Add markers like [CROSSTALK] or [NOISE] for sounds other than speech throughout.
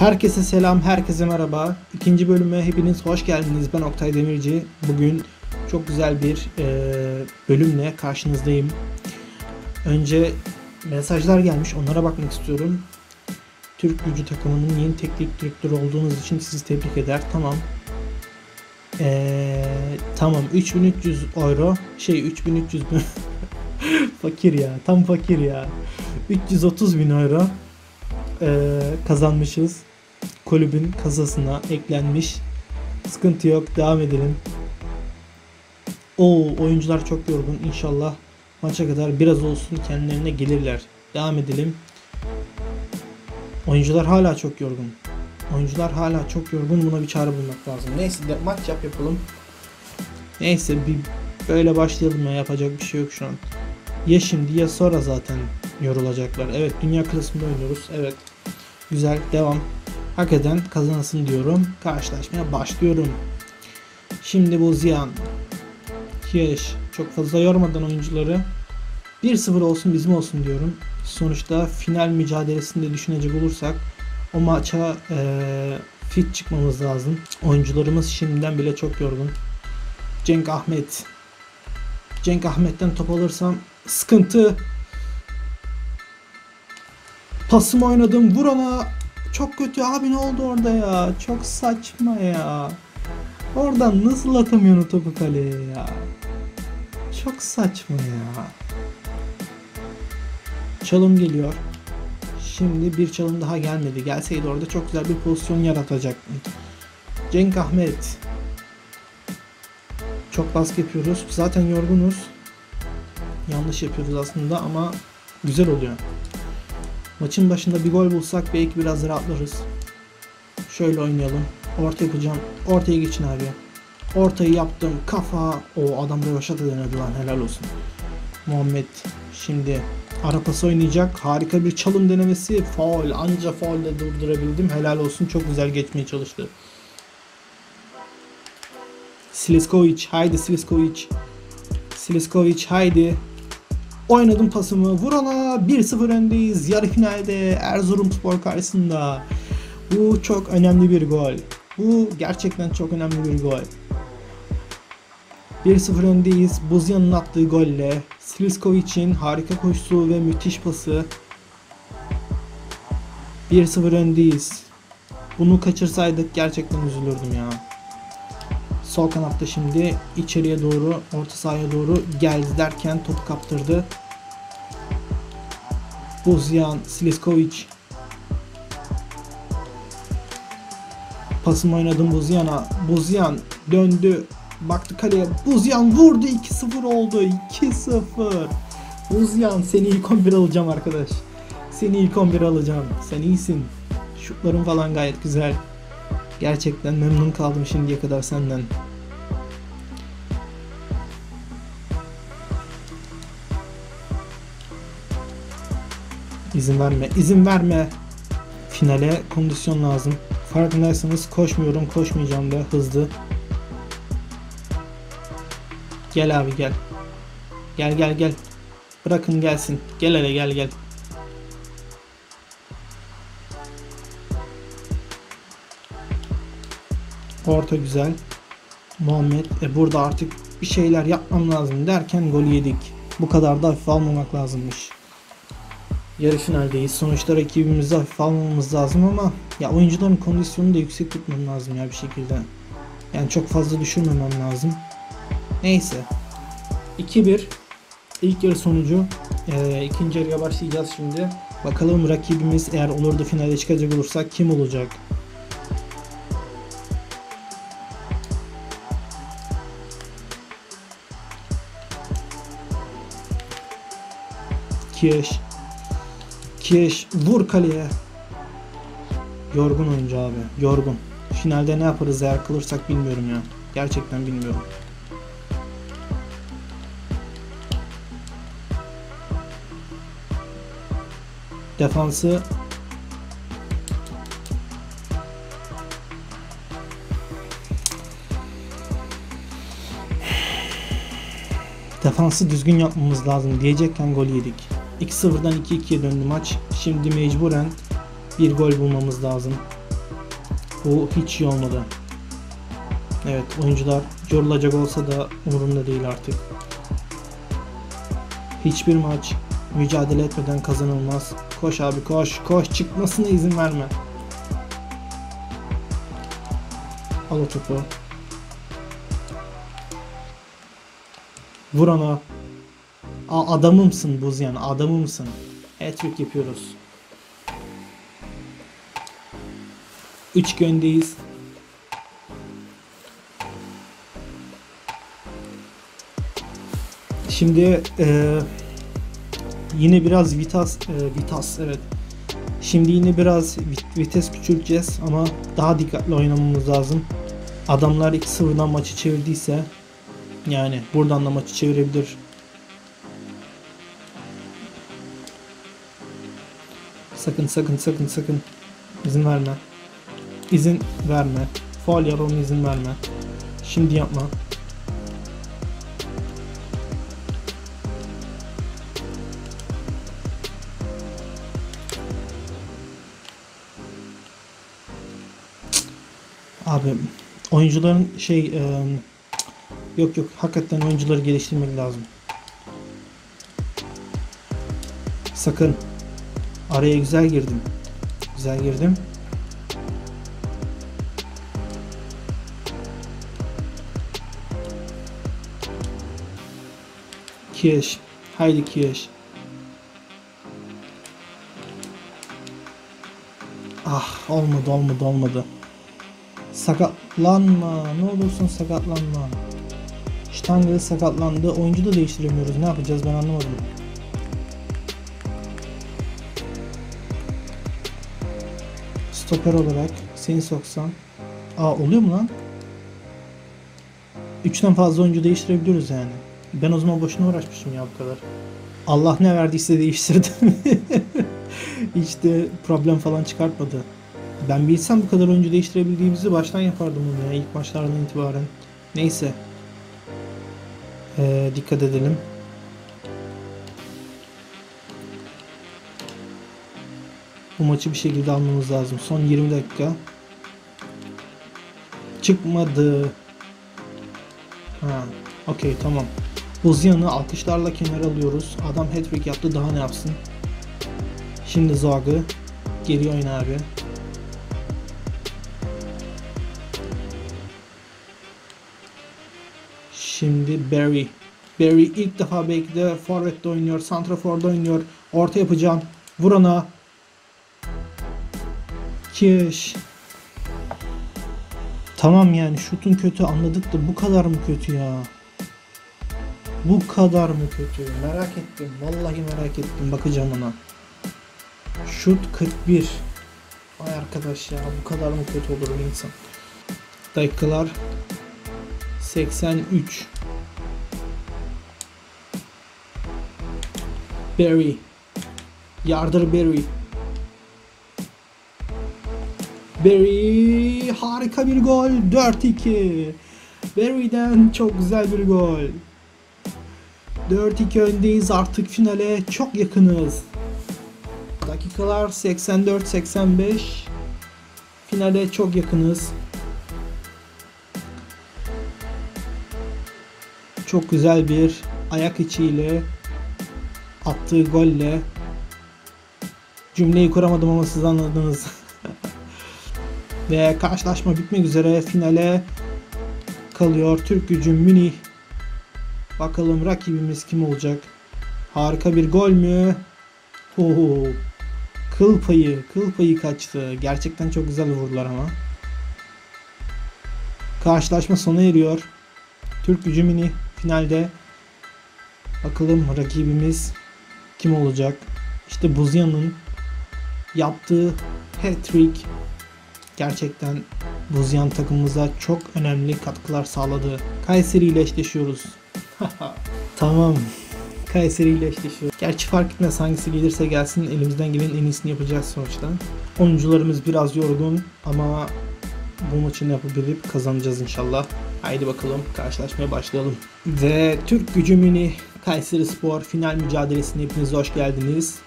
Herkese selam, herkese merhaba. İkinci bölüme hepiniz hoş geldiniz. Ben Oktay Demirci. Bugün çok güzel bir e, bölümle karşınızdayım. Önce mesajlar gelmiş, onlara bakmak istiyorum. Türk gücü takımının yeni teknik direktörü olduğunuz için sizi tebrik eder. Tamam. Ee, tamam 3300 euro şey 3300 mü? [LAUGHS] fakir ya tam fakir ya 330 bin euro ee, kazanmışız kulübün kasasına eklenmiş sıkıntı yok devam edelim o oyuncular çok yorgun inşallah maça kadar biraz olsun kendilerine gelirler devam edelim oyuncular hala çok yorgun Oyuncular hala çok yorgun. Buna bir çare bulmak lazım. Neyse de maç yap yapalım. Neyse bir böyle başlayalım ya. Yapacak bir şey yok şu an. Ya şimdi ya sonra zaten yorulacaklar. Evet dünya klasında oynuyoruz. Evet. Güzel devam. Hak eden kazansın diyorum. Karşılaşmaya başlıyorum. Şimdi bu Ziyan. Kiyeş. Çok fazla yormadan oyuncuları. 1-0 olsun bizim olsun diyorum. Sonuçta final mücadelesinde düşünecek olursak o maça e, fit çıkmamız lazım. Oyuncularımız şimdiden bile çok yorgun. Cenk Ahmet. Cenk Ahmet'ten top alırsam sıkıntı. Pasımı oynadım. Vur. Çok kötü abi ne oldu orada ya? Çok saçma ya. Oradan nasıl atamıyorsun topu kaleye ya? Çok saçma ya. Çalım geliyor. Şimdi bir çalım daha gelmedi. Gelseydi orada çok güzel bir pozisyon yaratacaktı. Cenk Ahmet. Çok baskı yapıyoruz. Zaten yorgunuz. Yanlış yapıyoruz aslında ama güzel oluyor. Maçın başında bir gol bulsak belki biraz rahatlarız. Şöyle oynayalım. Orta yapacağım. Ortaya geçin abi. Ortayı yaptım. Kafa. O adam rövaşata denedi lan helal olsun. Muhammed şimdi Arapası oynayacak. Harika bir çalım denemesi. Faul. Anca faulle durdurabildim. Helal olsun. Çok güzel geçmeye çalıştı. Siliskovic. Haydi Siliskovic. Siliskovic haydi. Oynadım pasımı. Vur ona. 1-0 öndeyiz. Yarı finalde Erzurumspor karşısında. Bu çok önemli bir gol. Bu gerçekten çok önemli bir gol. 1-0 öndeyiz. Buzyan'ın attığı golle Sliskovic'in harika koşusu ve müthiş pası. 1-0 öndeyiz. Bunu kaçırsaydık gerçekten üzülürdüm ya. Sol kanatta şimdi içeriye doğru, orta sahaya doğru geldi derken topu kaptırdı. Buzyan, Sliskovic. Pasımı oynadım Buzyan'a. Buzyan döndü. Baktı kaleye. Buzyan vurdu. 2-0 oldu. 2-0. Buzyan seni ilk 11 alacağım arkadaş. Seni ilk 11 alacağım. Sen iyisin. Şutların falan gayet güzel. Gerçekten memnun kaldım şimdiye kadar senden. İzin verme. İzin verme. Finale kondisyon lazım. Farkındaysanız koşmuyorum, koşmayacağım da hızlı. Gel abi gel. Gel gel gel. Bırakın gelsin. Gel hele gel gel. Orta güzel. Muhammed e burada artık bir şeyler yapmam lazım derken gol yedik. Bu kadar da hafife almamak lazımmış. Yarı finaldeyiz. Sonuçta rakibimizi hafife almamız lazım ama ya oyuncuların kondisyonunu da yüksek tutmam lazım ya bir şekilde. Yani çok fazla düşürmemem lazım. Neyse. 2-1 ilk yarı sonucu. Ee, ikinci yarıya başlayacağız şimdi. Bakalım rakibimiz eğer olur da finale çıkacak olursak kim olacak? Kiyeş. Kiyeş vur kaleye. Yorgun oyuncu abi. Yorgun. Finalde ne yaparız eğer kalırsak bilmiyorum ya. Gerçekten bilmiyorum. Defansı Defansı düzgün yapmamız lazım diyecekken gol yedik. 2-0'dan 2-2'ye döndü maç. Şimdi mecburen bir gol bulmamız lazım. Bu hiç iyi olmadı. Evet oyuncular yorulacak olsa da umurumda değil artık. Hiçbir maç mücadele etmeden kazanılmaz. Koş abi koş koş çıkmasına izin verme. Al o topu. Vur ona. Adamımsın Buzyan adamımsın. Hat-trick yapıyoruz. 3 göndeyiz. Şimdi e, yine biraz vitas e, vitas evet. Şimdi yine biraz vites küçülteceğiz ama daha dikkatli oynamamız lazım. Adamlar 2-0'dan maçı çevirdiyse yani buradan da maçı çevirebilir. Sakın sakın sakın sakın izin verme. İzin verme. Faul yapmama izin verme. Şimdi yapma. Abi oyuncuların şey e, yok yok hakikaten oyuncuları geliştirmek lazım. Sakın Araya güzel girdim. Güzel girdim. Kiyeş. Haydi Kiyeş. Ah olmadı olmadı olmadı. Sakatlanma. Ne olursun sakatlanma. Ştangeli sakatlandı. Oyuncu da değiştiremiyoruz. Ne yapacağız ben anlamadım. Stoper olarak seni soksam. Aa oluyor mu lan? Üçten fazla oyuncu değiştirebiliyoruz yani. Ben o zaman boşuna uğraşmışım ya bu kadar. Allah ne verdiyse değiştirdim. [LAUGHS] Hiç de problem falan çıkartmadı. Ben bilsem bu kadar oyuncu değiştirebildiğimizi baştan yapardım bunu ya ilk maçlardan itibaren. Neyse. Ee, dikkat edelim. Bu maçı bir şekilde almamız lazım. Son 20 dakika. Çıkmadı. Ha, okey tamam. Bozian'ı alkışlarla kenara alıyoruz. Adam hat-trick yaptı daha ne yapsın? Şimdi Zag'ı geri oyna abi. Şimdi Barry. Barry ilk defa belki de forvette oynuyor, santraforda oynuyor. Orta yapacağım. Vur Kiş. Tamam yani şutun kötü anladık da bu kadar mı kötü ya? Bu kadar mı kötü? Merak ettim. Vallahi merak ettim. Bakacağım ona. Şut 41. Vay arkadaş ya bu kadar mı kötü olur bir insan? Dakikalar 83. Barry. Yardır Barry. Barry harika bir gol. 4-2. Barry'den çok güzel bir gol. 4-2 öndeyiz artık finale çok yakınız. Dakikalar 84-85. Finale çok yakınız. Çok güzel bir ayak içiyle attığı golle cümleyi kuramadım ama siz anladınız. Ve karşılaşma bitmek üzere finale kalıyor. Türk gücü Münih. Bakalım rakibimiz kim olacak? Harika bir gol mü? Oo, kıl payı, kıl payı kaçtı. Gerçekten çok güzel vurdular ama. Karşılaşma sona eriyor. Türk gücü Münih finalde. Bakalım rakibimiz kim olacak? İşte Buzya'nın yaptığı hat-trick gerçekten Buzyan takımımıza çok önemli katkılar sağladı. Kayseri ile eşleşiyoruz. [LAUGHS] tamam. Kayseri ile eşleşiyor. Gerçi fark etmez hangisi gelirse gelsin elimizden gelen en iyisini yapacağız sonuçta. Oyuncularımız biraz yorgun ama bu maçı yapabilip kazanacağız inşallah. Haydi bakalım karşılaşmaya başlayalım. Ve Türk Gücü Mini Kayseri Spor final mücadelesine hepiniz hoş geldiniz.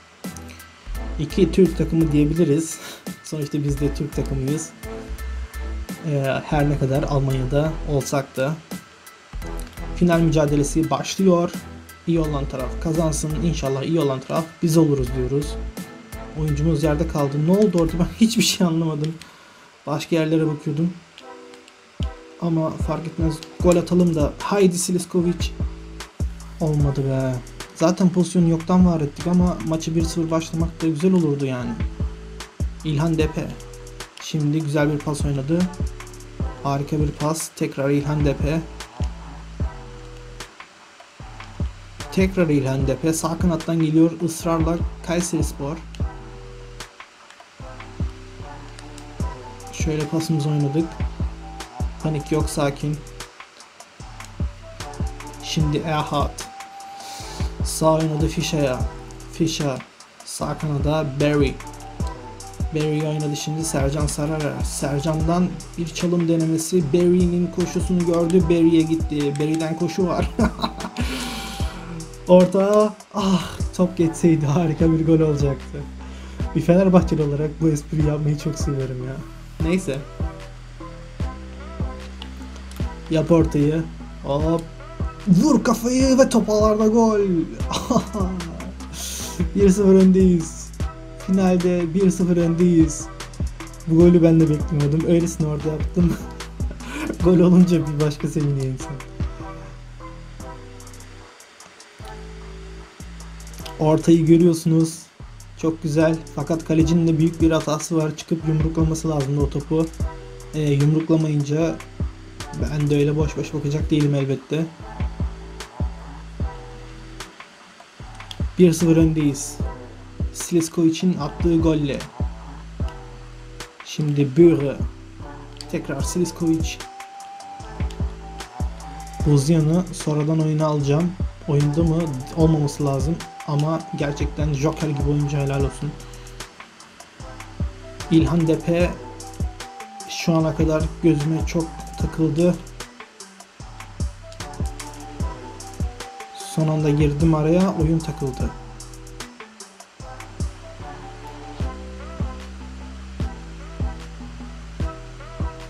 İki Türk takımı diyebiliriz. Sonuçta biz de Türk takımıyız. Ee, her ne kadar Almanya'da olsak da. Final mücadelesi başlıyor. İyi olan taraf kazansın. İnşallah iyi olan taraf biz oluruz diyoruz. Oyuncumuz yerde kaldı. Ne oldu orada [LAUGHS] ben hiçbir şey anlamadım. Başka yerlere bakıyordum. Ama fark etmez. Gol atalım da. Haydi Siliskovic. Olmadı be. Zaten pozisyonu yoktan var ettik ama maçı 1-0 başlamak da güzel olurdu yani. İlhan Depe. Şimdi güzel bir pas oynadı. Harika bir pas. Tekrar İlhan Depe. Tekrar İlhan Depe. Sağ kanattan geliyor ısrarla Kayserispor. Şöyle pasımızı oynadık. Panik yok sakin. Şimdi Erhat. Sağ oynadı Fişa'ya. Fişa. Sağ kanada Barry. Barry oynadı şimdi Sercan Sarara. Sercan'dan bir çalım denemesi. Barry'nin koşusunu gördü. Barry'e gitti. Barry'den koşu var. [LAUGHS] Orta. Ah top geçseydi harika bir gol olacaktı. Bir Fenerbahçeli olarak bu espriyi yapmayı çok severim ya. Neyse. Yap ortayı. Hop. Vur kafayı ve top ağlarda gol. [LAUGHS] 1-0 öndeyiz. Finalde 1-0 öndeyiz. Bu golü ben de beklemiyordum. Öylesine orada yaptım. [LAUGHS] gol olunca bir başka seviniyor insan. Ortayı görüyorsunuz. Çok güzel. Fakat kalecinin de büyük bir hatası var. Çıkıp yumruklaması lazımdı o topu. Ee, yumruklamayınca ben de öyle boş boş bakacak değilim elbette. 1-0 öndeyiz. Sliskovic'in attığı golle. Şimdi Büre. Tekrar Sliskovic. Bozyan'ı sonradan oyuna alacağım. Oyunda mı? Olmaması lazım. Ama gerçekten Joker gibi oyuncu helal olsun. İlhan Depe şu ana kadar gözüme çok takıldı. Son anda girdim araya oyun takıldı.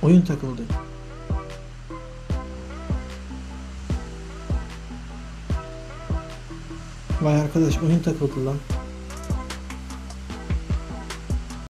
Oyun takıldı. Vay arkadaş oyun takıldı lan.